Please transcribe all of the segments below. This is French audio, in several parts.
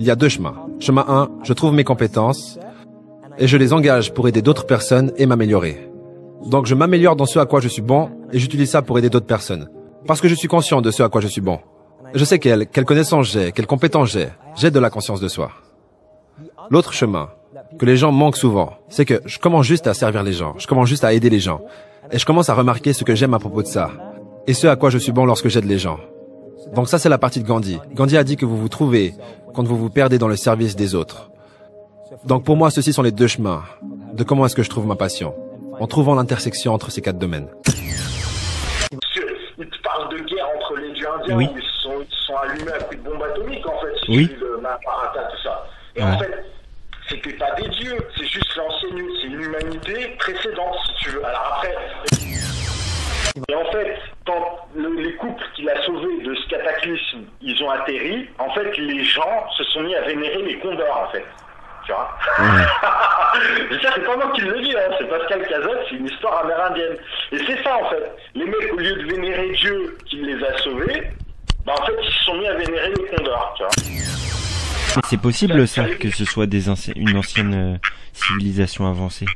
Il y a deux chemins. Chemin 1, je trouve mes compétences et je les engage pour aider d'autres personnes et m'améliorer. Donc je m'améliore dans ce à quoi je suis bon et j'utilise ça pour aider d'autres personnes. Parce que je suis conscient de ce à quoi je suis bon. Je sais quelle, quelle connaissance j'ai, quelles compétences j'ai. J'ai de la conscience de soi. L'autre chemin, que les gens manquent souvent, c'est que je commence juste à servir les gens, je commence juste à aider les gens. Et je commence à remarquer ce que j'aime à propos de ça. Et ce à quoi je suis bon lorsque j'aide les gens. Donc ça, c'est la partie de Gandhi. Gandhi a dit que vous vous trouvez quand vous vous perdez dans le service des autres. Donc pour moi, ceux-ci sont les deux chemins de comment est-ce que je trouve ma passion, en trouvant l'intersection entre ces quatre domaines. Il te parle de guerre entre les dieux indiens Oui. ils se sont, ils sont allumés à coups de bombe atomique, en fait, si Oui. tu le Mahabharata, tout ça. Et Ouais. en fait, c'était pas des dieux, c'est juste l'ancienne, c'est une humanité précédente, si tu veux. Alors après, et en fait, quand le- les couples qu'il a sauvés de ce cataclysme, ils ont atterri, en fait, les gens se sont mis à vénérer les condors, en fait. Tu vois ça, c'est pas moi qui le dis, hein. c'est Pascal Cazotte, c'est une histoire amérindienne. Et c'est ça, en fait. Les mecs, au lieu de vénérer Dieu qui les a sauvés, bah, en fait, ils se sont mis à vénérer les condors, tu vois. C'est possible ça que ce soit des anci- une ancienne euh, civilisation avancée?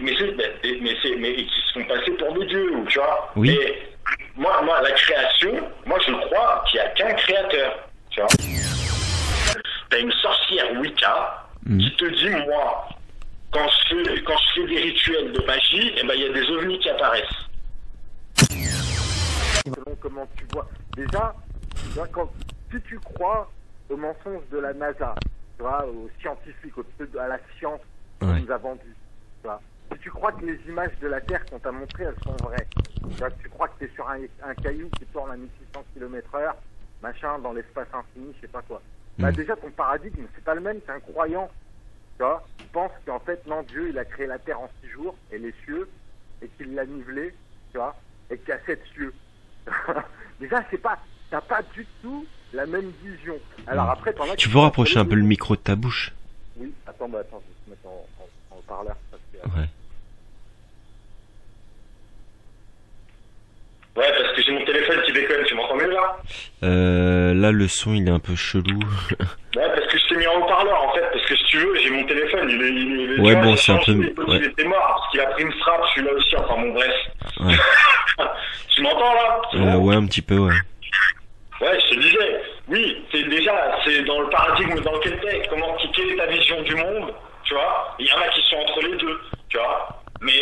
Mais c'est, mais c'est, mais, mais mais qui se font passer pour des dieux, ou, tu vois. Oui. Et moi, moi, la création, moi, je crois qu'il n'y a qu'un créateur, tu vois. T'as une sorcière Wicca Mm. qui te dit, moi, quand je fais, quand je fais des rituels de magie, eh ben, il y a des ovnis qui apparaissent. selon comment tu vois. Déjà, quand, si tu crois au mensonge de la NASA, tu vois, aux scientifiques, à la science qu'on Ouais. nous a vendu, tu vois, si tu crois que les images de la Terre qu'on t'a montrées, elles sont vraies, tu, crois que tu es sur un, un caillou qui tourne à 1600 km heure, machin, dans l'espace infini, je sais pas quoi. Bah, Mm. déjà, ton paradigme, c'est pas le même qu'un croyant, tu vois, qui pense qu'en fait, non, Dieu, il a créé la Terre en six jours, et les cieux, et qu'il l'a nivelé, tu vois, et qu'il y a sept cieux. Déjà, c'est pas, t'as pas du tout la même vision. Alors Mm. après, as Tu peux rapprocher un peu le micro de ta bouche? Oui, attends, bah attends, je vais te mettre en, en, en haut-parleur. parce que- Ouais. Ouais, parce que j'ai mon téléphone qui déconne, tu m'entends mieux là Euh, là, le son, il est un peu chelou. Ouais, parce que je t'ai mis en haut-parleur en fait, parce que si tu veux, j'ai mon téléphone, il est. Il est Ouais, vois, bon, c'est un peu- ouais. Il était mort, parce qu'il a pris une frappe, celui-là aussi, enfin bon, bref. Ouais. tu m'entends là Euh, ouais, un petit peu, ouais. Ouais, je te disais, oui, c'est déjà, c'est dans le paradigme dans lequel t'es, comment, quelle est ta vision du monde, tu vois Il y en a qui sont entre les deux, tu vois Mais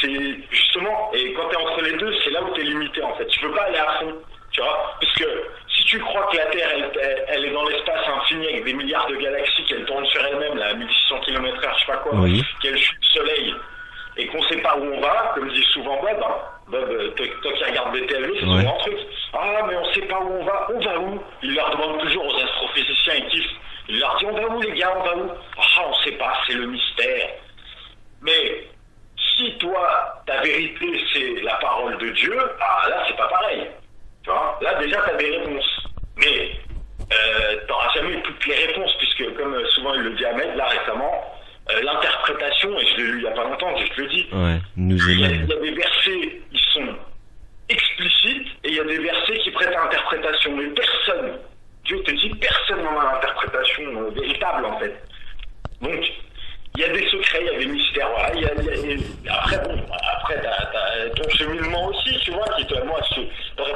c'est justement, et quand t'es entre les deux, c'est là où t'es limité en fait. Tu peux pas aller à fond, tu vois Parce que si tu crois que la Terre, elle, elle- elle est dans l'espace infini avec des milliards de galaxies, qu'elle tourne sur elle-même, là, à 1600 km heure, je sais pas quoi, Oui. qu'elle suit le soleil, et qu'on sait pas où on va, comme dit souvent Bob, hein, Bob, euh, toi, qui regardes BTLV, c'est souvent un truc. Ah, mais on sait pas où on va, on va où? Il leur demande toujours aux astrophysiciens, ils kiffent. Il leur dit, on va où les gars, on va où? Ah, on sait pas, c'est le mystère. Mais si toi, ta vérité, c'est la parole de Dieu, ah là, c'est pas pareil. Tu vois? Là, déjà, t'as des réponses. Mais euh, t'auras jamais toutes les réponses, puisque, comme euh, souvent il le dit Ahmed, là, récemment, euh, l'interprétation, et je l'ai lu il y a pas longtemps, je te le dis, Ouais, nous il y, a, il y a des versets qui sont explicites et il y a des versets qui prêtent à interprétation. Mais personne, Dieu te dit, personne n'en a l'interprétation euh, véritable en fait. Donc, il y a des secrets, il y a des mystères, voilà. Il y a, il y a- il y a- après, bon, après, t'as, ton cheminement aussi, tu vois, qui te, moi,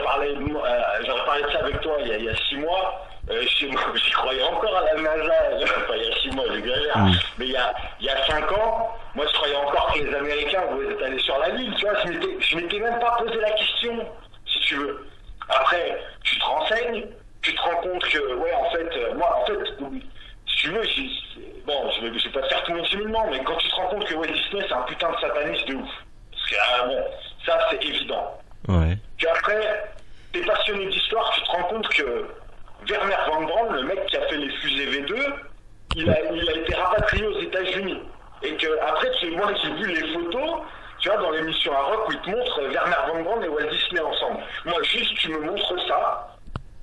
parlé, euh, j'aurais parlé de ça avec toi il y a, il y a six mois. Euh, j'y croyais encore à la NASA, enfin, il y a six mois, j'exagère, mais il y a, il y a cinq ans, moi, je croyais encore que les Américains voulaient aller sur la Lune, tu vois, je m'étais, je m'étais même pas posé la question, si tu veux. Après, tu te renseignes, tu te rends compte que, ouais, en fait, euh, moi, en fait, si tu veux, j'ai- bon, je vais, je vais pas faire tout mon cheminement, mais quand tu te rends compte que Walt Disney, c'est un putain de sataniste de ouf. Parce que, ah, bon, ça, c'est évident. Ouais. Puis après, t'es passionné d'histoire, tu te rends compte que Werner von Braun, le mec qui a fait les fusées V2, il a, il a été rapatrié aux États-Unis. Et que après, tu, moi j'ai vu les photos, tu vois, dans l'émission à Rock où ils te montrent Werner von Braun et Walt Disney ensemble. Moi, juste, tu me montres ça,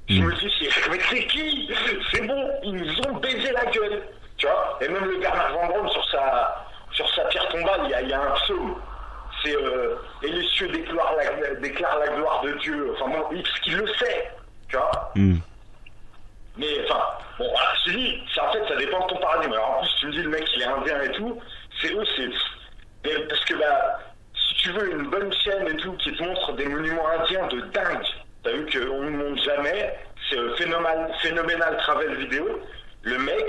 je Mm. me dis, c'est- mais c'est qui? C'est bon, ils nous ont baisé la gueule. Tu vois Et même le Bernard Van Braun, sur sa, sur sa pierre tombale, il y a, il y a un psaume. C'est euh, Et les cieux déclarent la, déclarent la gloire de Dieu. Enfin bon, parce qu'il le sait. Tu vois Hmm. Mais enfin, Bon, voilà, je te dis, c'est- en fait, ça dépend de ton paradigme. Alors, en plus, tu me dis, le mec, il est indien et tout, c'est eux, c'est. Parce que, bah, si tu veux une bonne chaîne et tout qui te montre des monuments indiens de dingue, t'as vu qu'on ne montre jamais, c'est euh, phénoménal, phénoménal travel vidéo, le mec,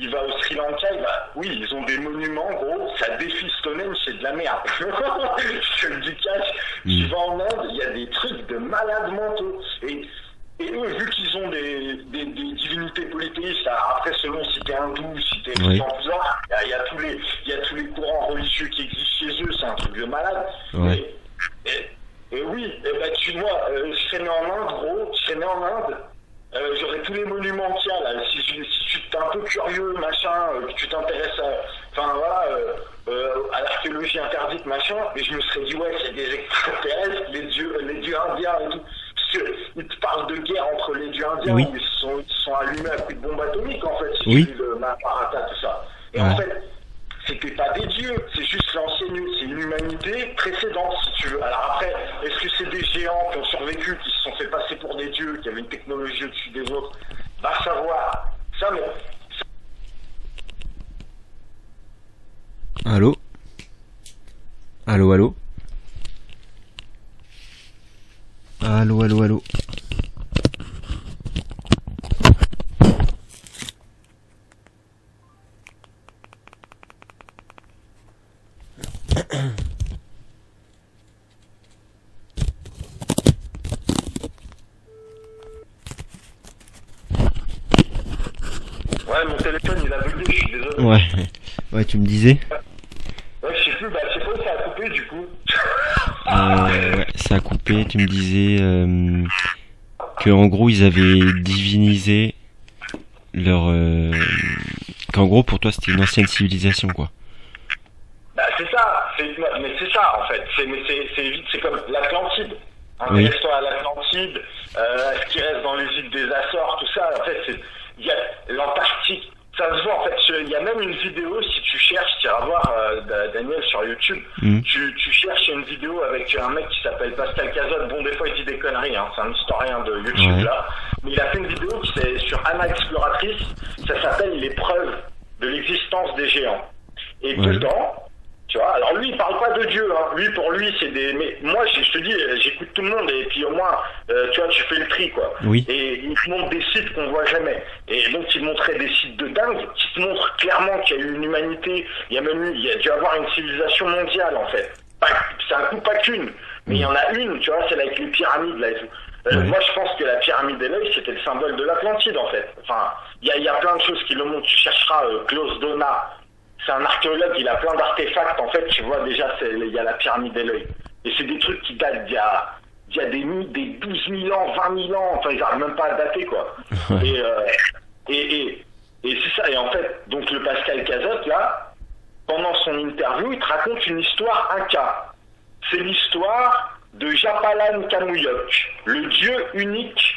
il va au Sri Lanka, il va, oui, ils ont des monuments, gros, ça défie Stonehenge, c'est de la merde. je te le dis cash, tu vas en Inde, il y a des trucs de malades mentaux. Et, et eux, vu qu'ils ont des, des, des divinités polythéistes, après, selon si t'es hindou, si t'es Oui. il y a- il y, a tous les, il y a tous les courants religieux qui existent chez eux, c'est un truc de malade. Ouais. Et, et- et oui, et ben, tu vois, euh, je serais né en Inde, gros, je serais né en Inde, euh, j'aurais tous les monuments qu'il y a là. Si, je- si tu t'es un peu curieux, machin, euh, que tu t'intéresses à, enfin voilà, euh, euh, à l'archéologie interdite, machin, mais je me serais dit ouais, c'est des extraterrestres, les dieux, les dieux indiens et tout. Parce que ils te parlent de guerre entre les dieux indiens Oui. ils se sont, ils sont allumés à coups de bombes atomiques en fait. Si Oui. tu le Mahabharata, tout ça. Et Ouais. en fait, c'était pas des dieux, c'est juste l'ancienne, c'est une humanité précédente, si tu veux. Alors après, est-ce que c'est des géants qui ont survécu, qui se sont fait passer pour des dieux, qui avaient une technologie au-dessus des autres? Savoir. Ça, mais Allô Allô, allô Allô, allô, allô ouais, mon téléphone il a bugué, je suis désolé. Ouais, ouais, tu me disais Ouais, je sais plus, bah, ça a coupé du coup euh, Ouais, ça a coupé, tu me disais euh, que en gros ils avaient divinisé leur... Euh, qu'en gros pour toi c'était une ancienne civilisation quoi. Bah, c'est ça, c'est, mais c'est ça en fait. C'est, comme l'Atlantide. Oui. Intéresse-toi à l'Atlantide, euh, à ce qui reste dans les îles des Açores, tout ça. En fait, c'est, il y a l'Antarctique. Ça se voit en fait. Il y a même une vidéo, si tu cherches, tu iras voir euh, Da- Daniel Mhm. Tu, tu cherches une vidéo avec un mec qui s'appelle Pascal Cazotte. Bon, des fois il dit des conneries, hein. c'est un historien de YouTube Ouais. là. Mais il a fait une vidéo qui c'est sur Anna Exploratrice. Ça s'appelle Les preuves de l'existence des géants. Et Ouais. dedans, tu vois, alors lui, il parle pas de Dieu. Hein. Lui, pour lui, c'est des. Mais moi, je te dis, euh, j'écoute tout le monde et puis au moins, euh, tu vois, tu fais le tri, quoi. Oui. Et il te montre des sites qu'on voit jamais. Et donc, il montrait des sites de dingue qui te montrent clairement qu'il y a eu une humanité. Il y a même eu, il y a dû avoir une civilisation mondiale, en fait. C'est un coup, pas qu'une. Mais il y en a une, tu vois, celle avec les pyramides, là et tout. Euh. Moi, je pense que la pyramide des l'œil, c'était le symbole de l'Atlantide, en fait. Enfin, il y a, il y a plein de choses qui le montrent. Tu chercheras euh, Klaus Donna. C'est un archéologue, il a plein d'artefacts. En fait, tu vois déjà, il y a la pyramide l'œil. Et c'est des trucs qui datent d'il y a, y a des, des 12 000 ans, 20 000 ans. Enfin, ils n'arrivent même pas à dater, quoi. Ouais. Et, euh, et, et, et c'est ça. Et en fait, donc le Pascal Cazotte, là, pendant son interview, il te raconte une histoire inca. C'est l'histoire de Japalan Kamuyok, le dieu unique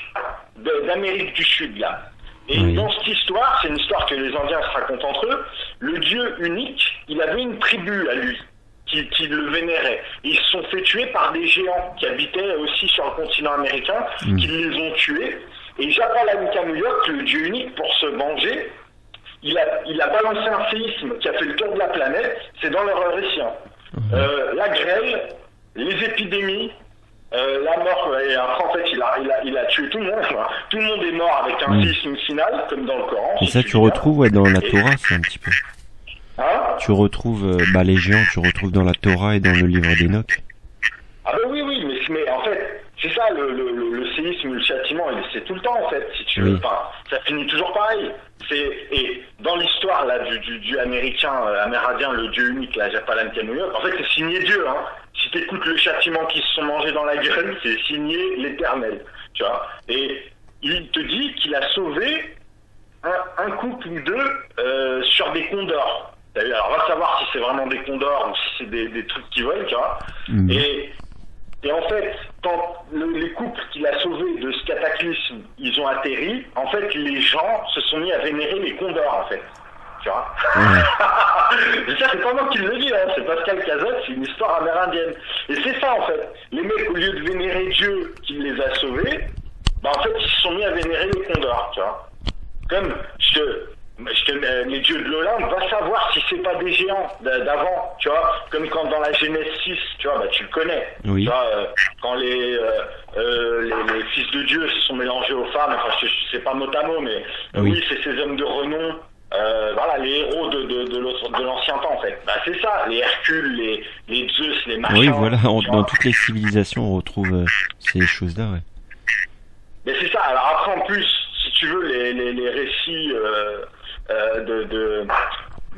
d'Amérique du Sud, là. Et Oui. dans cette histoire, c'est une histoire que les Indiens se racontent entre eux, le dieu unique, il avait une tribu à lui, qui, qui le vénérait. Et ils se sont fait tuer par des géants qui habitaient aussi sur le continent américain, Mm. qui les ont tués. Et Japalan Kamuyok, le dieu unique, pour se venger, il a, il a balancé un séisme qui a fait le tour de la planète, c'est dans leur récit. Euh, la grêle, les épidémies, euh, la mort, et après en fait il a, il, a, il a tué tout le monde. quoi. Tout le monde est mort avec un Mm. séisme final, comme dans le Coran. Et ça tu retrouves ouais, dans la Torah c'est un petit peu. Hein? Tu retrouves euh, bah, les géants, tu retrouves dans la Torah et dans le livre d'Enoch. Ah ben oui, oui, mais, mais en fait, c'est ça le, le, le, le séisme, le châtiment, c'est tout le temps en fait, si tu veux. Oui. Enfin, ça finit toujours pareil. C'est et dans l'histoire là du, du, du américain, euh, amérindien, le dieu unique, là, Japalan Kamuyok, en fait c'est signé Dieu. Hein. Si t'écoutes le châtiment qui se sont mangés dans la gueule, c'est signé l'Éternel, tu vois. Et il te dit qu'il a sauvé un, un couple ou deux euh, sur des condors. Alors on va savoir si c'est vraiment des condors ou si c'est des, des trucs qui volent, tu vois. Mhm. Et, et en fait, quand le- les couples qu'il a sauvés de ce cataclysme, ils ont atterri, en fait, les gens se sont mis à vénérer les condors, en fait. Tu vois ça, c'est pas moi qui le dis, hein, c'est Pascal Cazotte, c'est une histoire amérindienne. Et c'est ça, en fait. Les mecs, au lieu de vénérer Dieu qui les a sauvés, bah, en fait, ils se sont mis à vénérer les condors, tu vois. comme je te, je te, les dieux de l'Olympe, va savoir si c'est pas des géants d'a- d'avant, tu vois, comme quand dans la Genèse 6, tu vois, bah tu le connais, Oui. tu vois, euh, quand les, euh, euh, les les fils de Dieu se sont mélangés aux femmes, enfin je, je sais pas mot à mot, mais Oui. oui, c'est ces hommes de renom, euh, voilà, les héros de de de, l'autre- de l'ancien temps en fait, bah c'est ça, les Hercule, les les Zeus, les machins, Oui, voilà, dans toutes les civilisations, on retrouve ces choses-là, ouais. Mais c'est ça. Alors après, en plus, si tu veux, les, les, les récits de, de, de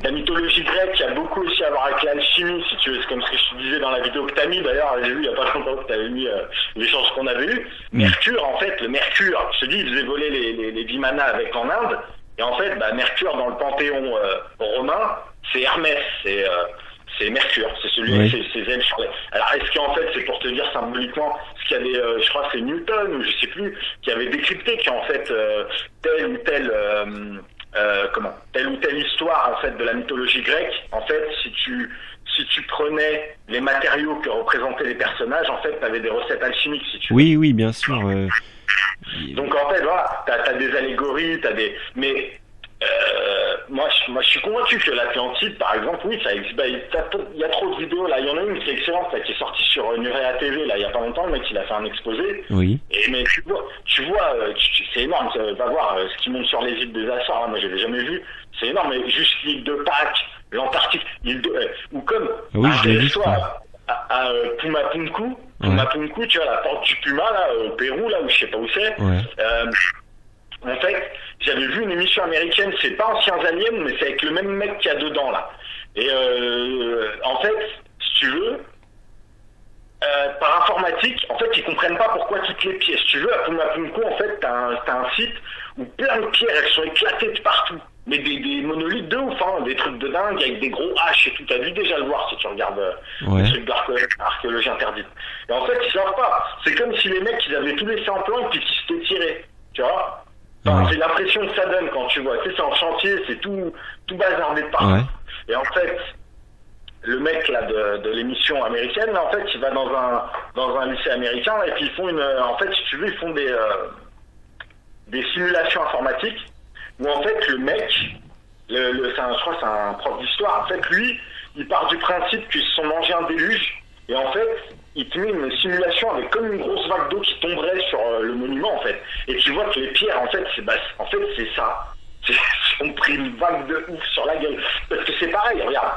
la mythologie grecque, il y a beaucoup aussi à voir avec l'alchimie, si tu veux. C'est comme ce que je te disais dans la vidéo que t'as mis. D'ailleurs, j'ai vu il y a pas longtemps que t'avais mis euh, l'échange qu'on avait eu. Mm. Mercure, en fait, le Mercure, je te dis, il faisait voler les, les, les Vimana avec en Inde. Et en fait, bah, Mercure, dans le panthéon euh, romain, c'est Hermès. C'est... Euh, c'est Mercure, c'est celui Oui. sur les... Alors est-ce qu'en fait c'est pour te dire symboliquement ce qu'il y avait, euh, je crois que c'est Newton ou je sais plus, qui avait décrypté qu'en fait euh, telle ou telle euh, comment telle ou telle histoire en fait de la mythologie grecque, en fait si tu si tu prenais les matériaux que représentaient les personnages, en fait tu avais des recettes alchimiques si tu veux. Oui, oui, bien sûr. euh, Donc en fait, voilà, t'as as des allégories, t'as des. Mais euh, moi, je, moi, je suis convaincu que l'Atlantide, par exemple, oui, ça existe. Bah, il y a trop de vidéos là. Il y en a une qui est excellente, là, qui est sortie sur euh, Nurea TV là, il y a pas longtemps. Le mec, il a fait un exposé. oui, Et mais tu vois, tu vois, euh, c'est énorme. Tu vas voir euh, ce qui monte sur les îles des Açores. hein, moi, je l'ai jamais vu. C'est énorme. Mais juste l'île de Pâques, l'Antarctique, l'île de, euh, ou comme. Oui, je l'ai vu, soit ça. à, à euh, Pumapunku, Ouais. Pumapunku, tu vois, la porte du Puma là, au Pérou là, où je sais pas où c'est. ouais. Euh, en fait, j'avais vu une émission américaine, c'est pas Anciens Aliens, mais c'est avec le même mec qu'il y a dedans, là. Et euh, en fait, si tu veux, euh, par informatique, en fait, ils comprennent pas pourquoi toutes les pièces. Si tu veux, à Pumapunku, en fait, t'as un, t'as un site où plein de pierres, elles sont éclatées de partout. Mais des, des monolithes de ouf, hein, des trucs de dingue, avec des gros haches et tout. T'as dû déjà le voir si tu regardes euh, Ouais. les trucs d'archéologie interdite. Et en fait, ils savent pas. C'est comme si les mecs, ils avaient tout laissé en plan et puis qu'ils s'étaient tirés. Tu vois? Enfin, Ouais. C'est l'impression que ça donne quand tu vois. Tu sais, c'est en chantier, c'est tout, tout bazardé de partout. Ouais. Et en fait, le mec là de, de l'émission américaine, là, en fait, il va dans un dans un lycée américain et puis ils font une, en fait, si tu veux, ils font des euh, des simulations informatiques où en fait le mec, le, le c'est un, je crois que c'est un prof d'histoire, en fait lui, il part du principe qu'ils se sont mangés un déluge et en fait il te met une simulation avec comme une grosse vague d'eau qui tomberait sur euh, le monument en fait. Et tu vois que les pierres en fait c'est bah, en fait c'est ça, ils ont pris une vague de ouf sur la gueule. Parce que c'est pareil, regarde.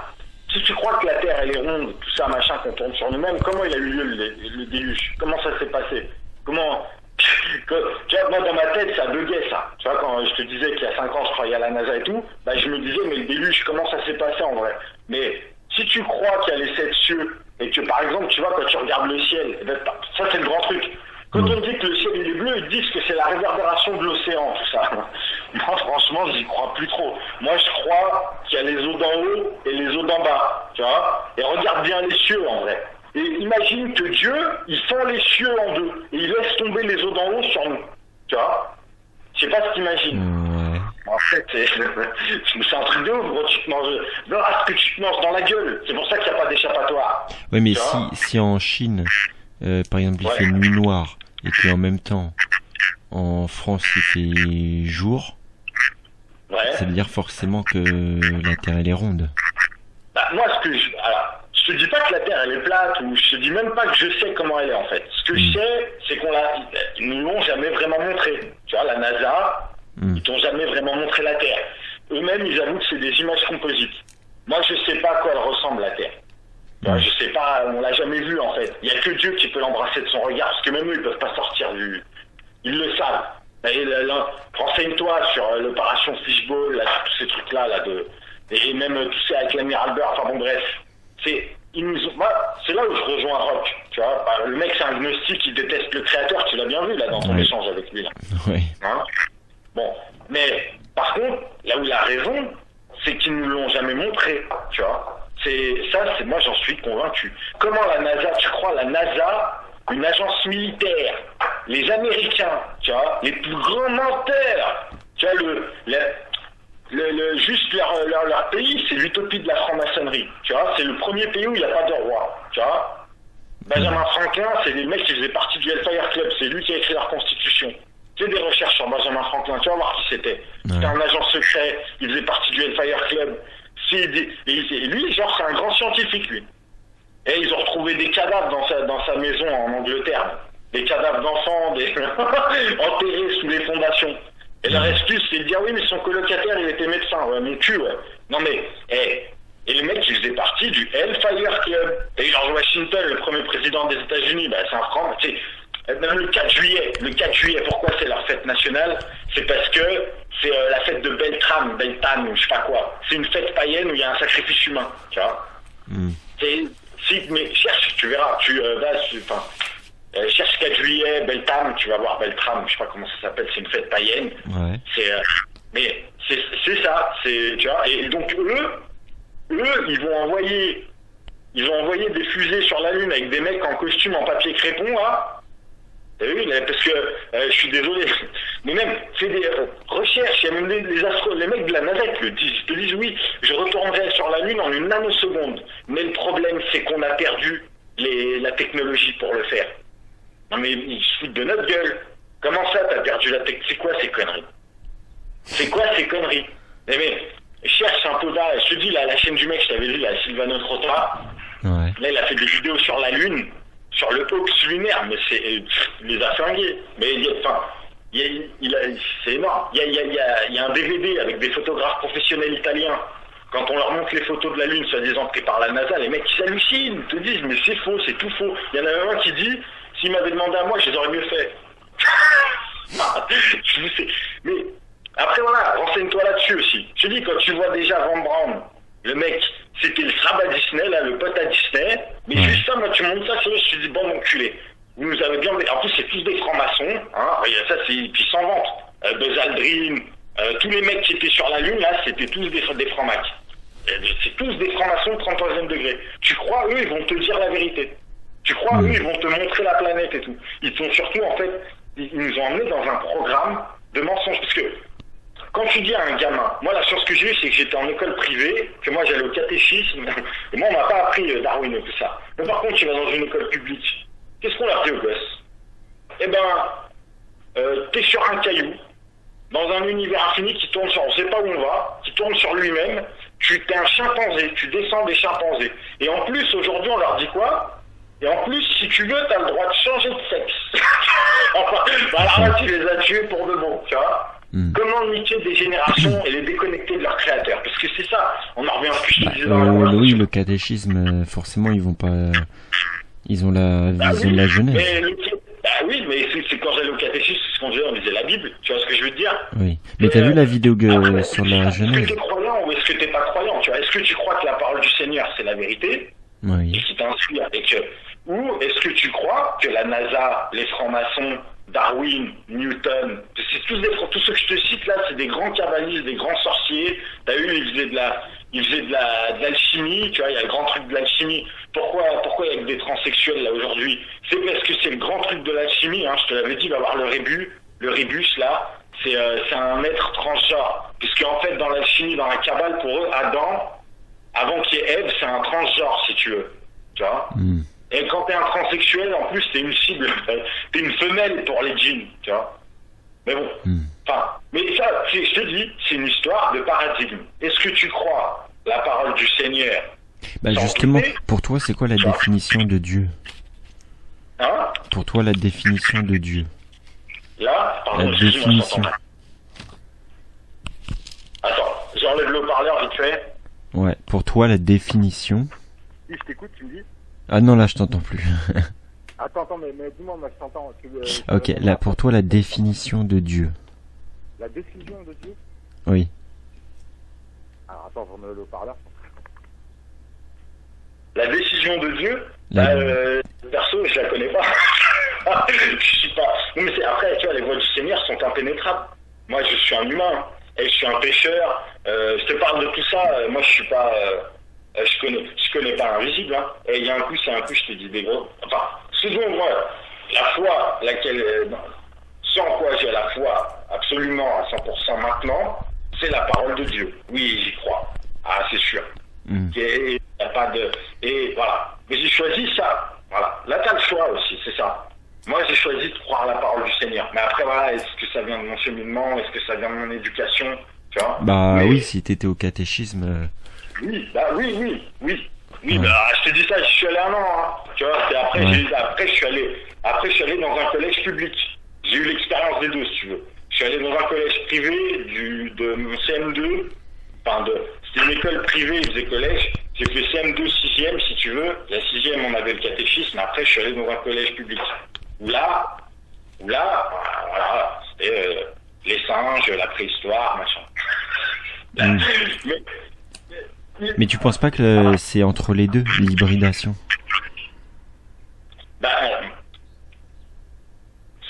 Si tu crois que la Terre elle est ronde, tout ça machin qu'on tourne sur nous-mêmes, comment il a eu lieu le, déluge? Comment ça s'est passé? Comment tu vois, moi dans ma tête ça buguait ça. Tu vois, quand je te disais qu'il y a 5 ans je croyais à la NASA et tout, bah je me disais mais le déluge, comment ça s'est passé en vrai? Mais si tu crois qu'il y a les sept cieux et que par exemple tu vois quand tu regardes le ciel, eh ben, ça c'est le grand truc. Quand on dit que le ciel il est bleu, ils disent que c'est la réverbération de l'océan, tout ça. Moi franchement j'y crois plus trop. Moi je crois qu'il y a les eaux d'en haut et les eaux d'en bas, tu vois. Et regarde bien les cieux en vrai. Et imagine que Dieu, il fend les cieux en deux et il laisse tomber les eaux d'en haut sur nous. Tu vois Je sais pas ce t'imagines. En fait, c'est un truc de ouf, gros. Tu te manges. Voilà ce que tu te manges dans la gueule. C'est pour ça qu'il n'y a pas d'échappatoire. Ouais, mais si, si en Chine, euh, par exemple, il Ouais. fait nuit noire et qu'en même temps, en France, il fait jour, Ouais. ça veut dire forcément que la Terre, elle est ronde. Bah, moi, ce que je. Alors, je te dis pas que la Terre elle est plate ou je te dis même pas que je sais comment elle est en fait. Ce que je Mm. sais, c'est qu'on l'a. Ils nous l'ont jamais vraiment montré. Tu vois, la NASA, Mm. ils t'ont jamais vraiment montré la Terre. Eux-mêmes, ils avouent que c'est des images composites. Moi, je sais pas à quoi elle ressemble la Terre. Tu vois, Mm. Je sais pas, on l'a jamais vu en fait. Il y a que Dieu qui peut l'embrasser de son regard, parce que même eux, ils peuvent pas sortir du. Ils le savent. Là, Renseigne-toi sur euh, l'opération Fishball, là, tous ces trucs-là, là, de. Et même euh, tout ça avec l'amiral Burr, enfin bon, bref. C'est. Ils nous ont... Moi, c'est là où je rejoins Rock. Tu vois, Bah, le mec, c'est un gnostique, il déteste le créateur, tu l'as bien vu là dans ton échange avec lui là. Ouais. Hein bon, mais par contre, là où il a raison, c'est qu'ils nous l'ont jamais montré, tu vois. C'est ça, c'est moi j'en suis convaincu. Comment la NASA, tu crois la NASA, une agence militaire, les Américains, tu vois, les plus grands menteurs, tu vois le, le, le, juste leur, leur, leur pays, c'est l'utopie de la franc-maçonnerie, tu vois. C'est le premier pays où il n'y a pas de roi, tu vois. Benjamin Franklin, c'est les mecs qui faisaient partie du Hellfire Club, c'est lui qui a écrit leur constitution. Fais des recherches sur Benjamin Franklin, tu vas voir qui c'était. C'était un agent secret, il faisait partie du Hellfire Club. Et, lui, genre, c'est un grand scientifique, lui. Et ils ont retrouvé des cadavres dans sa, dans sa maison en Angleterre. Des cadavres d'enfants, des... enterrés sous les fondations. Et leur excuse, c'est de dire oui, mais son colocataire, il était médecin. Ouais, mon cul, ouais. Non, mais, eh, et le mec, il faisait partie du Hellfire Club. Et George Washington, le premier président des États-Unis, bah, c'est un franc. tu sais, Même le 4 juillet, le 4 juillet, pourquoi c'est leur fête nationale? C'est parce que c'est euh, la fête de Beltram, Beltane, ou je sais pas quoi. C'est une fête païenne où il y a un sacrifice humain, tu vois. C'est- si, mais cherche, tu verras, tu euh, vas, enfin, euh, cherche 4 juillet, Beltram, tu vas voir Beltram, je sais pas comment ça s'appelle, c'est une fête païenne. Ouais. C'est, euh, mais c'est, c'est ça, c'est, tu vois. Et donc eux, eux, ils vont envoyer, ils vont envoyer des fusées sur la lune avec des mecs en costume en papier crépon là. T'as vu, là, parce que euh, je suis désolé, mais même fais des euh, recherches, il y a même les, les astro, les mecs de la navette le disent, ils te disent oui, je retournerai sur la lune en une nanoseconde. Mais le problème, c'est qu'on a perdu les, la technologie pour le faire. Non mais ils se foutent de notre gueule. Comment ça, t'as perdu la technologie C'est quoi ces conneries? C'est quoi ces conneries? Mais, mais cherche un peu là, je te dis là, la chaîne du mec, je t'avais dit, là, Sylvano Trotta, Ouais. là il a fait des vidéos sur la Lune, sur le Hawks lunaire, mais c'est il les a flingués. Mais il y a, enfin, il y a- il a- c'est énorme. Il y a, y, a, y, a, y a un DVD avec des photographes professionnels italiens. Quand on leur montre les photos de la Lune, soi-disant prises par la NASA, les mecs ils s'hallucinent, ils te disent mais c'est faux, c'est tout faux. Il y en a même un qui dit s'il m'avait demandé à moi, je les aurais mieux fait. Mais après voilà, renseigne-toi là-dessus aussi. Je dis quand tu vois déjà Van Braun, le mec, c'était le Srab à Disney, là, le pote à Disney. Mais Ouais. juste ça, moi tu montes ça, c'est je te dis bon enculé. Vous nous avez bien. En plus c'est tous des francs-maçons, hein. Ça c'est puis sans vente. Euh, Buzz Aldrin, euh, tous les mecs qui étaient sur la lune là, c'était tous des, des francs-macs. C'est tous des francs-maçons 33e degré. Tu crois, eux, ils vont te dire la vérité. Tu crois, eux, ils vont te montrer la planète et tout. Ils sont surtout, en fait, ils nous ont emmenés dans un programme de mensonges. Parce que quand tu dis à un gamin, moi la chance que j'ai eue, c'est que j'étais en école privée, que moi j'allais au catéchisme, et moi on m'a pas appris euh, Darwin et tout ça. Mais par contre, tu vas dans une école publique. Qu'est-ce qu'on dit aux gosses? Eh ben, euh, t'es sur un caillou, dans un univers infini qui tourne sur, on sait pas où on va, qui tourne sur lui-même, tu es un chimpanzé, tu descends des chimpanzés. Et en plus, aujourd'hui, on leur dit quoi? Et en plus, si tu veux, tu as le droit de changer de sexe. enfin, bah tu les as tués pour de bon, tu vois Hmm. Comment niquer des générations et les déconnecter de leur créateur Parce que c'est ça, on en revient à ce que je te disais dans la Euh, oui, le catéchisme, euh, forcément, ils vont pas. Ils ont la Bah vision oui, de la. Mais le- bah oui, mais c'est quand j'allais au catéchisme, c'est ce qu'on disait, on lisait la Bible. Tu vois ce que je veux te dire Oui. Mais t'as vu la vidéo euh, Après, sur la Est-ce que Genèse tu es croyant ou est-ce que tu n'es pas croyant tu vois Est-ce que tu crois que la parole du Seigneur, c'est la vérité Oui. et qui et que ou est-ce que tu crois que la NASA, les francs-maçons, Darwin, Newton, c'est tous des tous ceux que je te cite là, c'est des grands kabbalistes, des grands sorciers. T'as vu, ils faisaient de la ils faisaient de la l'alchimie, tu vois, il y a le grand truc de l'alchimie. Pourquoi pourquoi il y a que des transsexuels là aujourd'hui? C'est parce que c'est le grand truc de l'alchimie, hein, je te l'avais dit, il va y avoir le rébus, le là, c'est euh, c'est un être transgenre. Puisque en fait dans l'alchimie, dans la cabale, pour eux, Adam, avant qu'il y ait Ève, c'est un transgenre si tu veux. Tu vois? Hmm. Et quand t'es un transsexuel, en plus, t'es une cible. T'es une femelle pour les jeans, tu vois. Mais bon. Hmm. Enfin, mais ça, je te dis, c'est une histoire de paradigme. Est-ce que tu crois la parole du Seigneur? Bah justement, pour toi, c'est quoi la définition de Dieu? Hein? Pour toi, la définition de Dieu Là, pardon, La définition. Attends, j'enlève le haut-parleur vite fait. Ouais. Pour toi, la définition. Si je t'écoute, tu me dis. Ah non, là, je t'entends plus. Attends, attends, mais, mais dis-moi, moi je t'entends. Euh, ok. Là, pour toi, la définition de Dieu. La décision de Dieu? Oui. Alors attends, je remets le haut-parleur. La décision de Dieu, La- bah, euh, perso, je la connais pas. je suis pas. Non, mais c'est après, tu vois, les voies du Seigneur sont impénétrables. Moi, je suis un humain et je suis un pécheur. Euh, je te parle de tout ça. euh, moi, je suis pas. euh, je connais, je connais pas l'invisible. Hein. Et il y a un coup, c'est un coup, je te dis des gros. Enfin, ce dont moi, la foi, laquelle, euh, sans quoi j'ai la foi absolument à 100% maintenant, c'est la parole de Dieu. Oui, j'y crois. Ah, c'est sûr. Hmm. Et y a pas de et voilà. Mais j'ai choisi ça. Voilà. Là t'as le choix aussi, c'est ça. Moi, j'ai choisi de croire la parole du Seigneur. Mais après, voilà, est-ce que ça vient de mon cheminement? Est-ce que ça vient de mon éducation? Tu vois? Bah Mais- oui, si t'étais au catéchisme. euh, Oui, bah oui, oui, oui. Oui, Ouais. bah je te dis ça, je suis allé un an, hein. Tu vois, c'est après, Ouais. après, je suis allé, après, je suis allé dans un collège public. J'ai eu l'expérience des deux, si tu veux. Je suis allé dans un collège privé du, de mon CM2. Enfin, de, c'était une école privée, ils faisaient collège. J'ai fait CM2, 6e, si tu veux. La 6e, on avait le catéchisme. Après, je suis allé dans un collège public. Où là, où là, voilà, c'était euh, les singes, la préhistoire, machin. Mm. Mais, Mais tu penses pas que c'est entre les deux, l'hybridation? Bah, euh,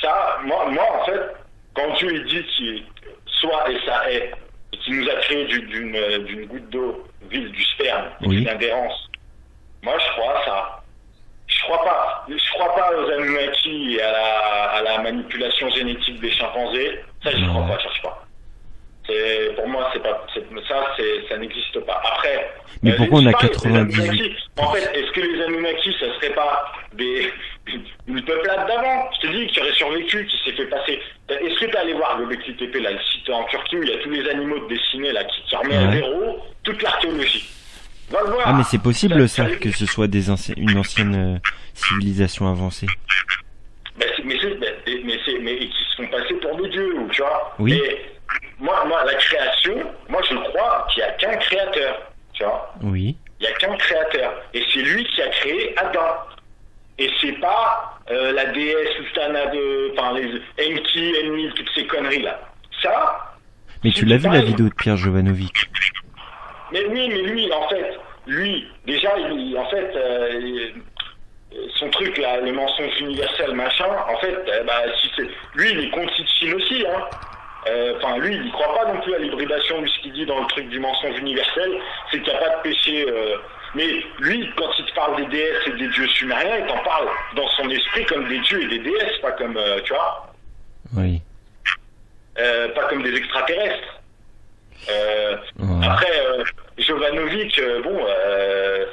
ça, moi, moi, en fait, quand Dieu il dit qu'il soit et ça est, et qu'il nous a créé du- d'une d'une goutte d'eau vide du sperme et Oui. d'une adhérence, moi, je crois à ça. Je crois pas. Je crois pas aux Anunnaki et à la, à la manipulation génétique des chimpanzés. Ça, je crois pas, je cherche pas. Pour moi, c'est pas, c'est- ça, n'existe pas. Après. Mais euh, pourquoi on a je parle des 98? Anunnaki. En fait, est-ce que les Anunnaki, ça serait pas des, une peuplade d'avant? Je te dis, qui aurait survécu, qui s'est fait passer. Est-ce que t'es allé voir Göbekli Tepe, là, le site en Turquie où il y a tous les animaux dessinés, là, qui, qui remet à Ouais. zéro toute l'archéologie? Va le voir. Ah mais c'est possible ça, Ça- que ce soit des anci- une ancienne euh, civilisation avancée? Ben, c'est- mais c'est, ben, mais c'est, mais et qui se font passer pour des dieux, ou, tu vois? Oui. Et moi, moi, la création, moi, je crois qu'il n'y a qu'un créateur, tu vois. Oui. Il n'y a qu'un créateur. Et c'est lui qui a créé Adam. Et c'est pas euh, la déesse Ustana de, enfin, les Enki, Enlil, toutes ces conneries là. Ça, Mais tu l'as vu la vidéo de Pierre Jovanovic mais oui, mais lui, en fait, lui, déjà, il, en fait, euh, il- son truc là, le mensonge universel, machin, en fait, euh, bah, si c'est, lui, il est contre aussi, hein. Euh, Enfin, lui, il ne croit pas non plus à l'hybridation, lui, ce qu'il dit dans le truc du mensonge universel, c'est qu'il n'y a pas de péché. euh, Mais lui, quand il te parle des déesses et des dieux sumériens, il t'en parle dans son esprit comme des dieux et des déesses, pas comme, euh, tu vois, Oui. euh, pas comme des extraterrestres. Euh, Ouais. après, Jovanovic, bon, euh,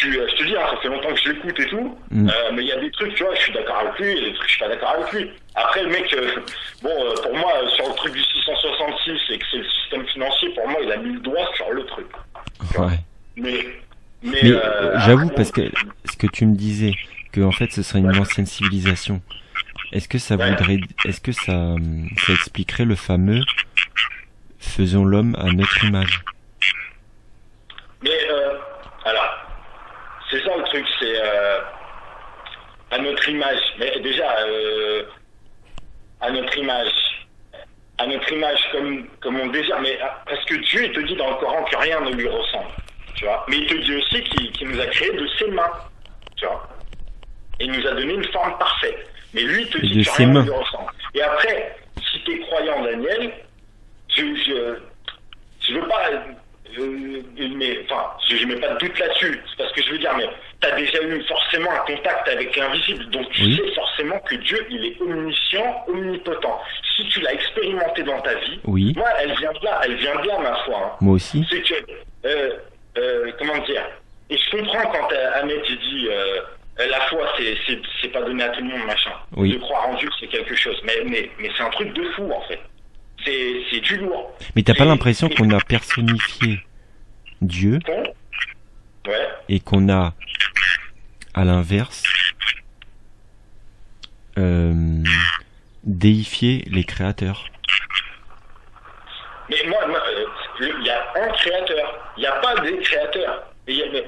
je, suis- je te dis, hein, ça fait longtemps que je l'écoute et tout, Mm. euh, mais il y a des trucs, tu vois, je suis d'accord avec lui, et des trucs, je suis pas d'accord avec lui. Après, le mec, euh, bon, euh, pour moi, euh, sur le truc du 666 et que c'est le système financier, pour moi, il a mis le doigt sur le truc. Ouais. Mais, mais, Mais euh, euh, j'avoue parce que ce que tu me disais que en fait ce serait une ancienne civilisation. Est-ce que ça Ouais. voudrait est-ce que ça ça expliquerait le fameux faisons l'homme à notre image Mais euh, alors, c'est ça le truc, c'est euh, à notre image. Mais déjà, euh, à notre image, à notre image comme comme on désire. Mais ah, parce que Dieu, il te dit dans le Coran que rien ne lui ressemble, tu vois? Mais il te dit aussi qu'il qu'il nous a créé de ses mains, tu vois? Et il nous a donné une forme parfaite. Mais lui, il te dit que rien ne lui ressemble. Et après, si tu es croyant, Daniel, je, je, je veux pas, euh, mais enfin, je, je mets pas de doute là-dessus. C'est parce que je veux dire, mais tu as déjà eu forcément un contact avec l'invisible, donc tu Oui. sais forcément que Dieu, il est omniscient, omnipotent. Si tu l'as expérimenté dans ta vie, Oui, moi, elle vient de là, elle vient de là, ma foi. hein. moi aussi. C'est que, euh, euh, comment dire, et je comprends quand euh, Ahmed dit, euh, euh, la foi, c'est, c'est, c'est pas donné à tout le monde, machin. Oui. De croire en Dieu, c'est quelque chose. Mais, mais, mais c'est un truc de fou, en fait. C'est, du lourd. Mais t'as pas l'impression qu'on a personnifié Dieu. Ouais. et qu'on a à l'inverse euh, déifié les créateurs? Mais moi, euh, il y a un créateur. Il n'y a pas des créateurs. Y a-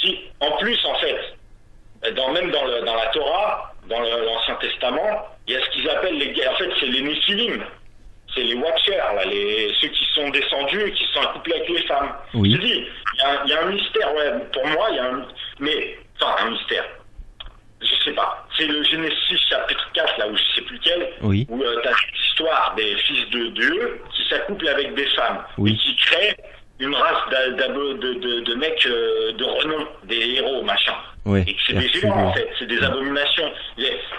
si, en plus, en fait, dans, même dans, le, dans la Torah, dans l'Ancien Testament, il y a ce qu'ils appellent les. En fait, c'est les Néphilim. C'est les Watchers, là, les, ceux qui sont descendus et qui sont accouplés avec les femmes. Oui. Je dis, il y, a un- il y a un mystère, ouais. Pour moi, il y a un. Mais, enfin, un mystère. Je sais pas. C'est le Genesis chapitre 4, là, où je sais plus lequel Oui, où tu as l'histoire des fils de Dieu qui s'accouplent avec des femmes Oui. et qui créent une race de, de, de mecs euh, de renom, des héros, machin. ouais. Et que c'est des géants, en fait, c'est des abominations.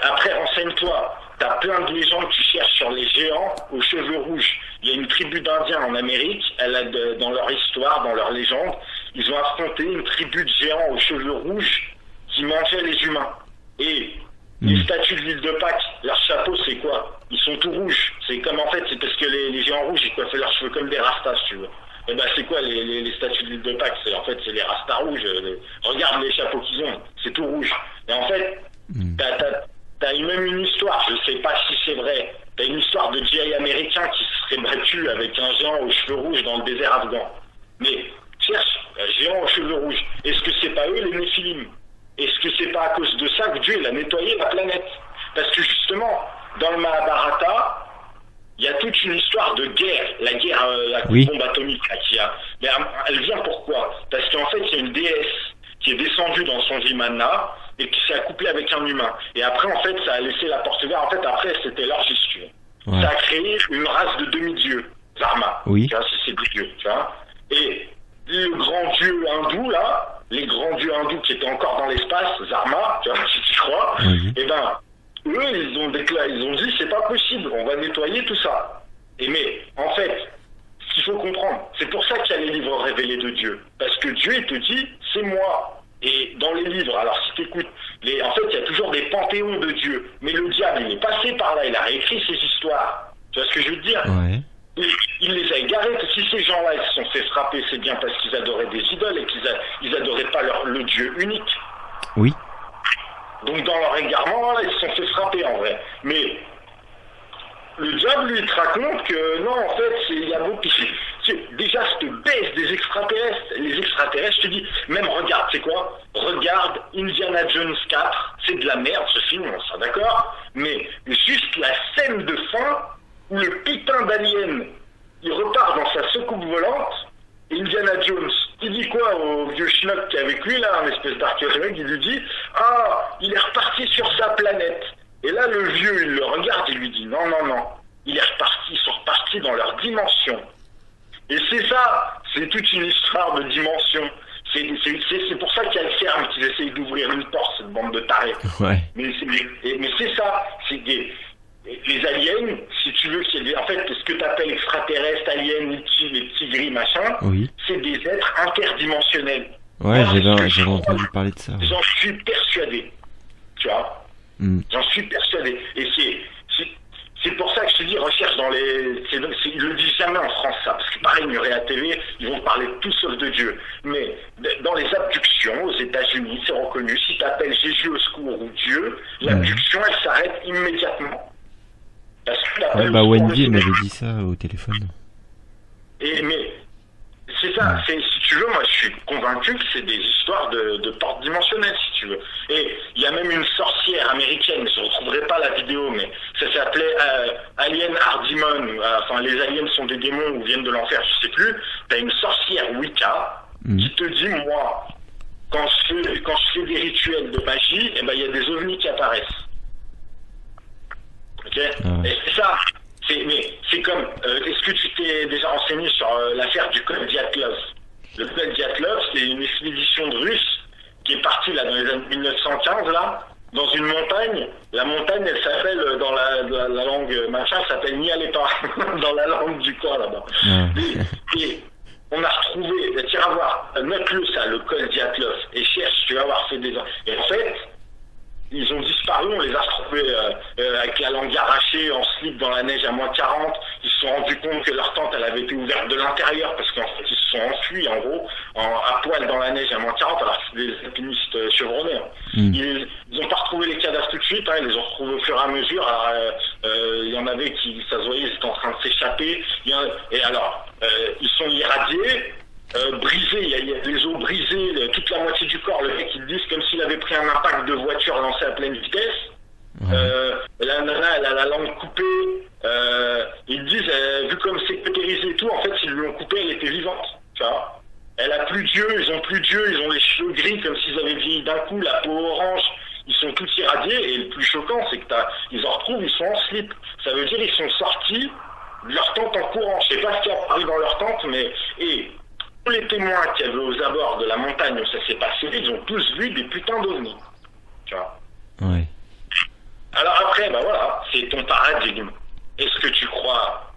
Après, renseigne-toi, t'as plein de légendes que tu cherches sur les géants aux cheveux rouges. Il y a une tribu d'Indiens en Amérique, elle a de- dans leur histoire, dans leur légende, ils ont affronté une tribu de géants aux cheveux rouges qui mangeaient les humains. Et Les Mm. statues de l'île de Pâques, leur chapeau, c'est quoi? Ils sont tout rouges. C'est comme en fait, c'est parce que les, les géants rouges, ils coiffent leurs cheveux comme des rastas, tu veux. Et ben c'est quoi les, les, les statues de l'île de Pâques? En fait c'est les rastas rouges. Les- Regarde les chapeaux qu'ils ont, c'est tout rouge. Et en fait, Mm. t'as t'as même une histoire. Je sais pas si c'est vrai. T'as une histoire de GI américain qui se serait battu avec un géant aux cheveux rouges dans le désert afghan. Mais cherche un géant aux cheveux rouges. Est-ce que c'est pas eux les Néphilim Est-ce que c'est pas à cause de ça que Dieu il a nettoyé la planète? Parce que justement, dans le Mahabharata, il y a toute une histoire de guerre, la guerre, euh, la Oui. bombe atomique qui a. Mais elle vient pourquoi? Parce qu'en fait, il y a une déesse qui est descendue dans son Vimana et qui s'est accouplée avec un humain. Et après, en fait, ça a laissé la porte ouverte. En fait, après, c'était leur gestion. Ouais. Ça a créé une race de demi-dieux, Dharma. Oui. Tu vois, c'est des dieux, tu vois. Et le grand dieu hindou, là, les grands dieux hindous qui étaient encore dans l'espace, Dharma, tu vois, si tu crois, Oui. eh ben, eux, ils ont déclaré, ils ont dit, c'est pas possible, on va nettoyer tout ça. Et mais, en fait, ce qu'il faut comprendre, c'est pour ça qu'il y a les livres révélés de Dieu. Parce que Dieu, il te dit, c'est moi. Et dans les livres, alors si tu écoutes, les, en fait, il y a toujours des panthéons de Dieu. Mais le diable, il est passé par là, il a réécrit ses histoires. Tu vois ce que je veux te dire Ouais. il, il les a égarés. Si ces gens-là ils se sont fait frapper, c'est bien parce qu'ils adoraient des idoles et qu'ils a- ils adoraient pas leur, le Dieu unique. Oui. Donc dans leur égarement, voilà, ils se sont fait frapper en vrai. Mais le diable, lui, il te raconte que non, en fait, c'est- il y a beaucoup. Déjà, cette baisse des extraterrestres, les extraterrestres, je te dis, même regarde, c'est quoi? Regarde Indiana Jones 4, c'est de la merde ce film, on sera d'accord Mais juste la scène de fin où le putain d'alien, il repart dans sa secoupe volante, et Indiana Jones, il dit quoi au vieux schnock qui est avec lui, là, un espèce d'archéologue, il lui dit Ah, il est reparti sur sa planète. Et là, le vieux, il le regarde, il lui dit Non, non, non, il est reparti, ils sont repartis dans leur dimension. Et c'est ça, c'est toute une histoire de dimension. C'est pour ça qu'il y a le ferme qu'ils essayent d'ouvrir une porte, cette bande de tarés. Ouais. Mais c'est ça, c'est des les aliens, si tu veux, c'est des- en fait ce que tu appelles extraterrestres, aliens, ET, les petits gris, machin, Oui. c'est des êtres interdimensionnels. Ouais, j'avais entendu parler de ça. J'en suis persuadé. Tu vois Mm. J'en suis persuadé. Et c'est, c'est, pour ça que je te dis, recherche dans les. C'est, c'est- ils le disent jamais en France, ça. Parce que pareil, Muret TV, ils vont parler tout sauf de Dieu. Mais dans les abductions, aux États-Unis, c'est reconnu. Si tu appelles Jésus au secours ou Dieu, l'abduction, elle s'arrête immédiatement. Parce que Ouais, bah Wendy m'avait dit ça au téléphone. et, mais c'est ça, c'est, si tu veux, moi je suis convaincu que c'est des histoires de, de portes dimensionnelles, si tu veux. Et il y a même une sorcière américaine, je ne retrouverai pas la vidéo, mais ça s'appelait euh, Alien Hardimon, euh, enfin les aliens sont des démons ou viennent de l'enfer, je sais plus. T'as une sorcière Wicca Mm. qui te dit, moi, quand je fais, quand je fais des rituels de magie, eh ben il y a des ovnis qui apparaissent. Ok? Ah ouais. Et c'est ça. C'est, mais c'est comme, euh, est-ce que tu t'es déjà renseigné sur euh, l'affaire du col Diatlov? Le col Diatlov, c'est une expédition de Russes qui est partie là dans les années 1915 là, dans une montagne. La montagne, elle s'appelle euh, dans la, la, la langue machin, elle s'appelle pas dans la langue du coin là-bas. Et, et on a retrouvé, tu iras voir, note-le ça, le col Diatlov, et cherche, tu vas voir, fait des. Et en fait, ils ont disparu, on les a retrouvés euh, euh, avec la langue arrachée, en slip dans la neige moins 40. Ils se sont rendus compte que leur tente, elle avait été ouverte de l'intérieur parce qu'en fait, ils se sont enfuis, en gros, en, à poil dans la neige à moins 40, alors que c'est des alpinistes euh, chevronnés. hein. Mm. Ils n'ont pas retrouvé les cadavres tout de suite, hein, ils les ont retrouvés au fur et à mesure. Alors, euh, euh, il y en avait qui, ça se voyait, ils étaient en train de s'échapper. Il y en- Et alors, euh, ils sont irradiés. euh, brisés, il y, a, il y a les os brisés, le- toute la moitié du corps. Le mec, ils disent comme s'il avait pris un impact de voiture lancé à pleine vitesse. Euh, la nana, elle a la langue coupée. Euh, ils disent, euh, vu comme c'est cautérisé et tout, en fait, s'ils lui ont coupé, elle était vivante. Tu vois Elle a plus d'yeux, ils ont plus d'yeux, ils ont les cheveux gris comme s'ils avaient vieilli d'un coup, la peau orange. Ils sont tous irradiés et le plus choquant, c'est que t'as, ils en retrouvent, ils sont en slip. Ça veut dire ils sont sortis de leur tente en courant. Je sais pas ce qui a apparu dans leur tente, mais et tous les témoins qui avaient aux abords de la montagne où ça s'est passé, ils ont tous vu des putains d'ovnis. Tu vois Ouais. alors après, bah voilà, c'est ton paradigme. Est-ce que tu crois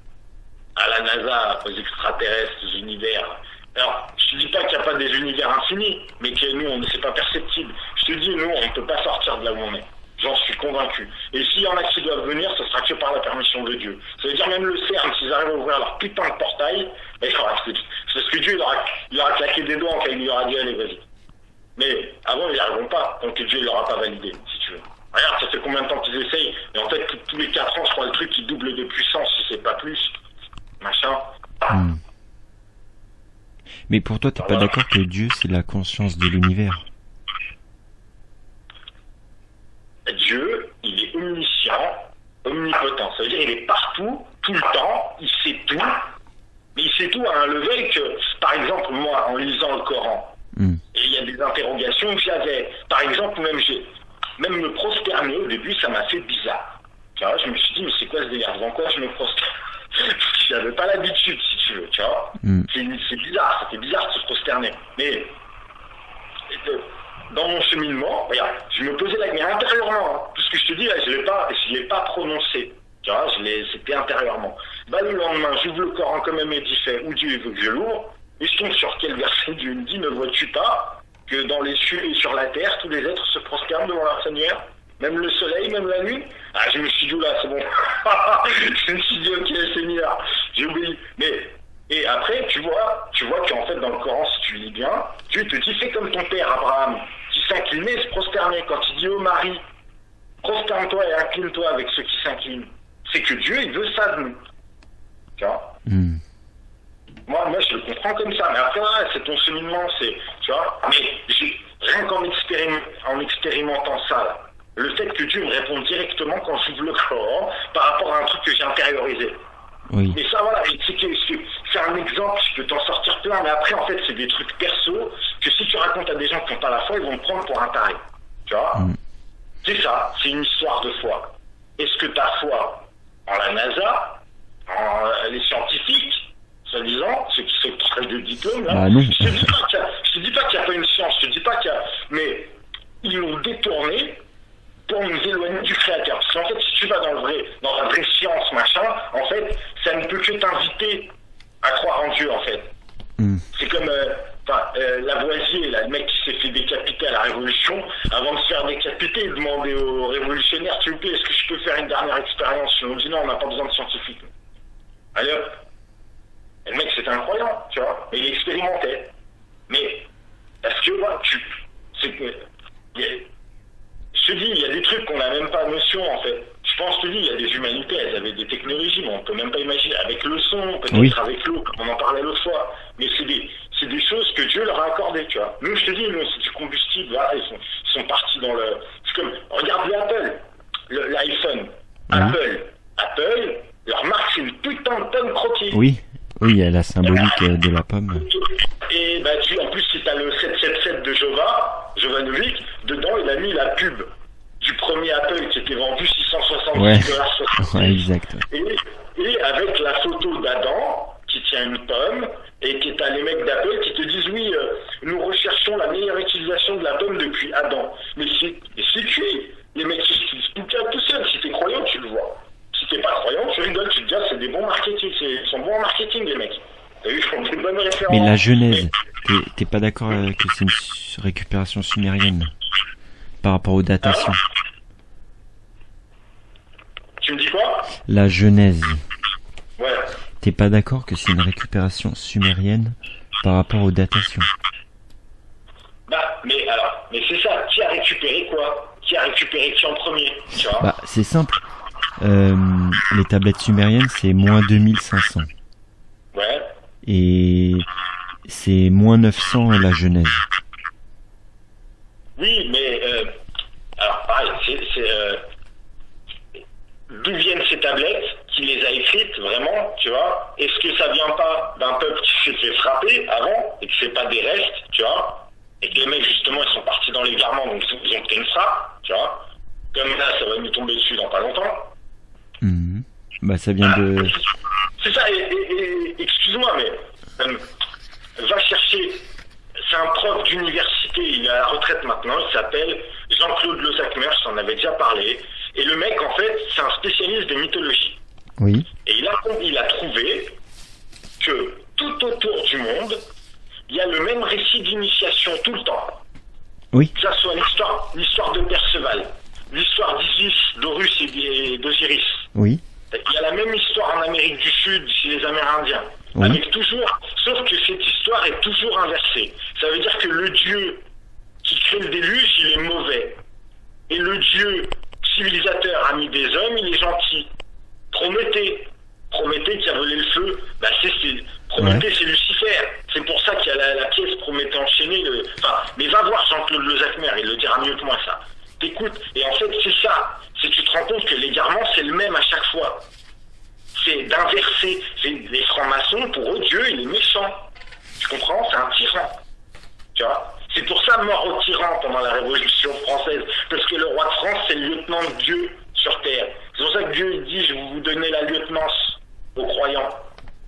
à la NASA, aux extraterrestres, aux univers Alors, je te dis pas qu'il n'y a pas des univers infinis, mais que nous, on ne sait pas perceptible. Je te dis, nous, on ne peut pas sortir de là où on est. J'en suis convaincu. Et s'il y en a qui doivent venir, ce sera que par la permission de Dieu. Ça veut dire même le CERN, s'ils arrivent à ouvrir leur putain de portail, ben, c'est ce que Dieu il aura claqué des doigts quand il lui aura dit allez vas-y. Mais avant ils n'y arriveront pas, donc Dieu ne l'aura pas validé, si tu veux. Regarde, ça fait combien de temps qu'ils essayent Et en fait, tous les 4 ans, je crois le truc qui double de puissance, si c'est pas plus. Machin. Hmm. Mais pour toi, t'es pas d'accord que Dieu, c'est la conscience de l'univers? Dieu, il est omniscient, omnipotent. Ça veut dire il est partout, tout le temps, il sait tout. Mais il sait tout à un level que, par exemple, moi, en lisant le Coran, Hmm. et il y a des interrogations que j'avais. Par exemple, même j'ai, même me prosterner au début, ça m'a fait bizarre. Vois, je me suis dit, mais c'est quoi ce délire? Devant quoi je me prosterne? J'avais pas l'habitude, si tu veux, tu vois. Hmm. C'est, bizarre, ça fait bizarre de se prosterner. Mais dans mon cheminement, regarde, je me posais la question intérieurement. Hein, tout ce que je te dis, là, je l'ai pas, je l'ai pas prononcé. Tu vois, c'était intérieurement. Bah, le lendemain, j'ouvre le Coran comme elle m'a dit fait, où Dieu veut que je l'ouvre, et je tombe sur quel verset Dieu me dit, ne vois-tu pas que dans les cieux et sur la terre, tous les êtres se prosternent devant leur Seigneur même le soleil, même la lune Ah, je me suis dit, là, c'est bon. je me suis dit, ok, Seigneur, j'ai oublié. Mais, et après, tu vois, tu vois qu'en fait, dans le Coran, si tu lis bien, Dieu te dit, fais comme ton père Abraham, qui s'inclinait et se prosternait. Quand il dit au mari, prosterne-toi et incline-toi avec ceux qui s'inclinent, c'est que Dieu, il veut ça de nous. Tu vois Hmm. moi, moi, je le comprends comme ça. Mais après, ouais, c'est ton cheminement, c'est, tu vois. Mais j'ai, rien qu'en expérim- en expérimentant ça, là, le fait que Dieu me réponde directement quand j'ouvre le Coran par rapport à un truc que j'ai intériorisé. Oui. Et ça, voilà, c'est, un exemple, je peux t'en sortir plein, mais après, en fait, c'est des trucs perso que si tu racontes à des gens qui n'ont pas la foi, ils vont te prendre pour un taré. Tu vois Mm. C'est ça, c'est une histoire de foi. Est-ce que ta foi en la NASA, en euh, les scientifiques, soi-disant, ceux qui se de diplôme, là, Ah non. je je te dis pas qu'il n'y a pas une science, je te dis pas qu'il y a, mais ils l'ont détourné pour nous éloigner du créateur. Parce qu'en fait, si tu vas dans le vrai, dans la vraie science, machin, en fait, ça ne peut que t'inviter à croire en Dieu, en fait. Hmm. C'est comme euh, euh, Lavoisier, là, le mec qui s'est fait décapiter à la Révolution. Avant de se faire décapiter, il demandait aux révolutionnaires, s'il vous plaît, est-ce que je peux faire une dernière expérience? Ils ont dit non, on n'a pas besoin de scientifiques. Allez hop. Et le mec, c'était un croyant, tu vois, mais il expérimentait. Mais, est-ce que, voilà, tu, c'est que, te dis, il y a des trucs qu'on n'a même pas notion, en fait. Je pense, je te dis, il y a des humanités, elles avaient des technologies, mais on peut même pas imaginer. Avec le son, peut-être Oui. avec l'eau, comme on en parlait l'autre fois. Mais c'est des, c'est des choses que Dieu leur a accordées, tu vois. Nous, je te dis, nous, c'est du combustible, ils sont, ils sont partis dans le, c'est comme, regarde l'Apple, le- l'iPhone. Hein Apple, Apple, leur marque, c'est une putain de pomme croquée. Oui. Oui, il y a la symbolique euh, de la pomme. Et bah, tu, en plus, si t'as le 777 de Jova, Jovanovic, dedans, il a mis la pub du premier Apple qui était vendu 670 Ouais. dollars. 70. Ouais, exact. Et, et avec la photo d'Adam qui tient une pomme et qui est à les mecs d'Apple qui te disent oui, euh, nous recherchons la meilleure utilisation de la pomme depuis Adam. Mais c'est cuit. Les mecs qui utilisent tout seul. Si t'es croyant, tu le vois. Si t'es pas croyant, tu rigoles, tu te dis ah, c'est des bons marketing, c'est- ils sont bons en marketing les mecs. T'as vu, ils font des bonnes références. Mais la Genèse, t'es- pas d'accord euh, que c'est une récupération sumérienne par rapport aux datations? Tu me dis quoi? La Genèse, Ouais. t'es pas d'accord que c'est une récupération sumérienne par rapport aux datations? Bah, mais alors, mais c'est ça. Qui a récupéré quoi? Qui a récupéré qui en premier? Tu vois? Bah, c'est simple. Euh, les tablettes sumériennes, c'est moins 2500. Ouais. Et c'est moins 900 la Genèse. Oui, mais euh, alors pareil, c'est c'est, euh, d'où viennent ces tablettes Qui les a écrites vraiment Tu vois? Est-ce que ça vient pas d'un peuple qui s'est fait frapper avant et que c'est pas des restes Tu vois? Et que les mecs justement ils sont partis dans l'égarement donc ils ont fait une frappe Tu vois? Comme là, ça va nous tomber dessus dans pas longtemps. Mhm. Bah, ça vient de... C'est ça, et, et- et- excuse-moi, mais euh, va chercher. C'est un prof d'université, il est à la retraite maintenant, il s'appelle Jean-Claude Lozakmer, je t'en avais déjà parlé. Et le mec, en fait, c'est un spécialiste de mythologie. Oui. Et il a, il a trouvé que tout autour du monde, il y a le même récit d'initiation tout le temps. Oui. Que ça soit l'histoire, l'histoire de Perceval, l'histoire d'Isis, d'Horus et d'Osiris. Oui. Il y a la même histoire en Amérique du Sud chez les Amérindiens. Oui. Avec toujours, sauf que cette histoire est toujours inversée. Ça veut dire que le dieu qui crée le déluge, il est mauvais. Et le dieu civilisateur, ami des hommes, il est gentil. Prométhée. Prométhée qui a volé le feu, bah c'est, Prométhée, c'est Lucifer. C'est pour ça qu'il y a la, la pièce Prométhée enchaînée. Le... Enfin, mais va voir Jean-Claude Lezachmer, il le dira mieux que moi ça. T'écoutes, et en fait c'est ça. C'est que tu te rends compte que l'égarement c'est le même à chaque fois. C'est d'inverser. C'est les francs-maçons, pour eux, Dieu, il est méchant. Tu comprends? C'est un tyran. Tu vois? C'est pour ça mort au tyran pendant la Révolution française. Parce que le roi de France, c'est le lieutenant de Dieu sur terre. C'est pour ça que Dieu dit, je vais vous donner la lieutenance aux croyants.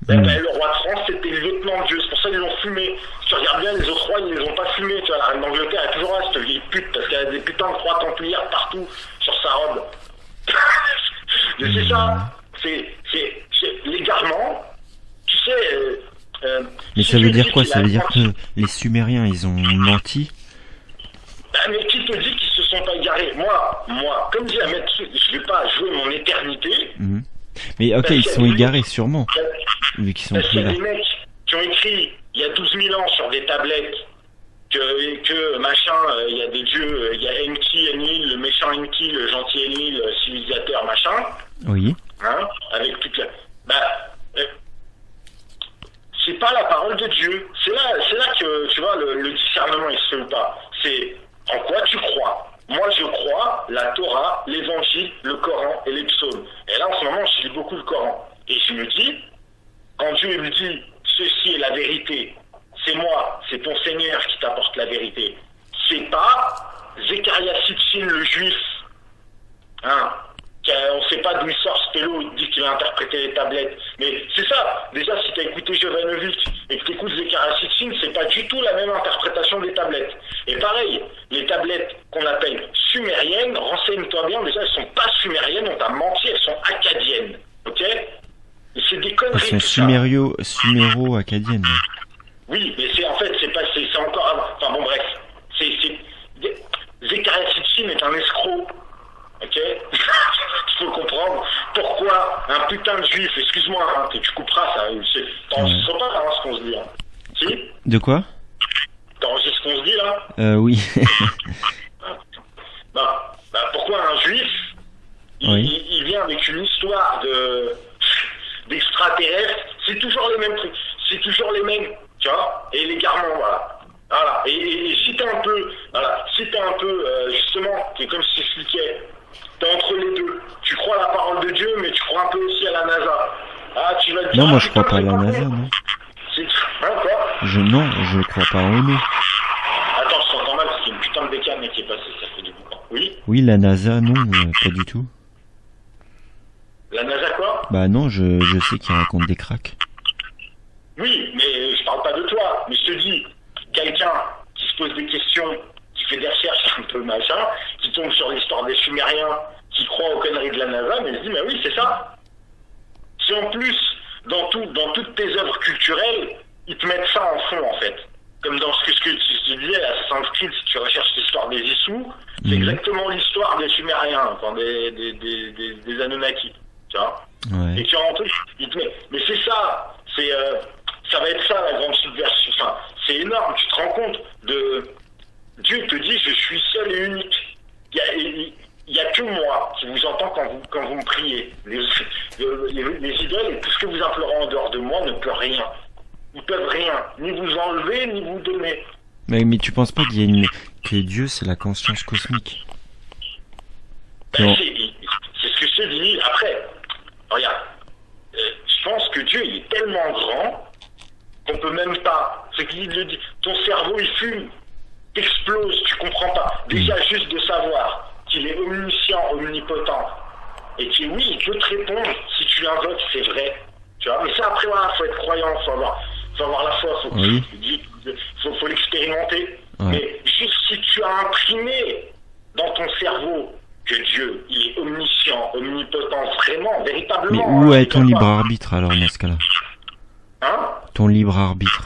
Eh Mm. ben, le roi de France, c'était le lieutenant de Dieu. C'est pour ça qu'ils l'ont fumé. Si tu regardes bien, les autres rois, ils les ont pas fumés. Tu vois, la reine d'Angleterre est toujours là, cette vieille pute, parce qu'elle a des putains de croix templières partout sur sa robe. Mais c'est ça. C'est, c'est, c'est l'égarement. Tu sais, euh, euh, Mais ça veut dire quoi Ça veut dire que les Sumériens, ils ont menti? Ah, mais qui te dit qu'ils se sont pas égarés? Moi, moi, comme dit Ahmed, je vais pas jouer mon éternité. Mhm. Mais ok, ils sont égarés sûrement, vu qu'ils sont Parce qu'il y a là. des mecs qui ont écrit il y a 12 000 ans sur des tablettes que, que machin, euh, il y a des dieux, euh, il y a Enki, Enlil, le méchant Enki, le gentil Enlil, le civilisateur, machin, Oui. hein, avec toute la... Bah, c'est pas la parole de Dieu. C'est là, c'est là que, tu vois, le, le discernement, il se fait pas. C'est en quoi tu crois. Moi, je crois la Torah, l'Évangile, le Coran et les psaumes. Et là, en ce moment, je lis beaucoup le Coran. Et je me dis, quand Dieu me dit, ceci est la vérité, c'est moi, c'est ton Seigneur qui t'apporte la vérité. C'est pas Zechariah Sitchin, le juif, hein, on ne sait pas d'où il sort ce pélo, il dit qu'il a interprété les tablettes. Mais c'est ça, déjà si tu as écouté Jovanovic et que tu écoutes Zechariah Sitchin, c'est pas du tout la même interprétation des tablettes. Et pareil, les tablettes qu'on appelle sumériennes, renseigne-toi bien, déjà elles sont pas sumériennes, on t'a menti, elles sont acadiennes. Ok? C'est des conneries. Ils sont tout ça. sumério, suméro-acadiennes. Oui, mais c'est en fait, c'est pas, c'est c'est encore avant. Enfin bon, bref. C'est, c'est, Zechariah Sitchin est un escroc. Ok Il faut comprendre pourquoi un putain de juif, excuse-moi, hein, tu couperas ça, c'est, t'enregistres pas là, hein, ce qu'on se dit. Hein. Si? De quoi? T'enregistres ce qu'on se dit là? Euh, oui. bah, bah, pourquoi un juif, il, Oui. il- il vient avec une histoire de d'extraterrestres, c'est toujours les mêmes trucs, c'est toujours les mêmes, tu vois, et l'égarement, voilà. Voilà. Et, et- et si t'es un peu, voilà, si t'es un peu, euh, justement, c'est comme je t'expliquais, t'es entre les deux. Tu crois à la parole de Dieu, mais tu crois un peu aussi à la NASA. Ah, tu vas te dire, Non, moi je crois pas à la NASA, bon. non. Hein, quoi Je, non, je crois pas en eux. Attends, je t'entends mal parce qu'il y a une putain de bécane qui est passée, ça fait du coup. Oui Oui, la NASA, non, euh, pas du tout. La NASA quoi Bah non, je, je sais qu'ils racontent des cracks. Oui, mais je parle pas de toi. Mais je te dis, quelqu'un qui se pose des questions, qui fait des recherches un peu machin, qui tombe sur l'histoire des Sumériens, qui croit aux conneries de la NASA, mais il se dit, mais oui, c'est ça. Si en plus, dans, tout, dans toutes tes œuvres culturelles, ils te mettent ça en fond, en fait. Comme dans ce que, ce que tu disais, Assassin's Creed, si tu recherches l'histoire des Issous, c'est Mhm. exactement l'histoire des Sumériens, enfin, des, des, des, des, des Anunnaki. Tu vois Ouais. et tu rentres, il te met. Mais c'est ça, c'est, euh, ça va être ça la grande subversion. Enfin, c'est énorme. Tu te rends compte de Dieu te dit, je suis seul et unique. Il y a, que moi qui vous entend quand vous quand vous me priez. Les, les, les idoles et tout ce que vous implorez en dehors de moi ne peut rien. Ils peuvent rien, ni vous enlever, ni vous donner. Mais, mais tu penses pas qu'il y a une que Dieu c'est la conscience cosmique Ben, Non. c'est c'est ce que je te dis. Après, regarde, euh, je pense que Dieu il est tellement grand qu'on peut même pas. Ce qu'il le dit, ton cerveau il fume, t'explose, tu comprends pas. Déjà juste de savoir qu'il est omniscient, omnipotent, et que oui, il peut te répondre si tu l'invoques, c'est vrai. Tu vois, mais ça après voilà, faut être croyant, faut avoir, faut avoir la foi, faut, Oui. faut, faut l'expérimenter. Ouais. Mais juste si tu as imprimé dans ton cerveau que Dieu, il est omniscient, omnipotent, vraiment, véritablement. Mais où hein, est c'est ton libre arbitre alors dans ce cas-là? Hein? Ton libre arbitre.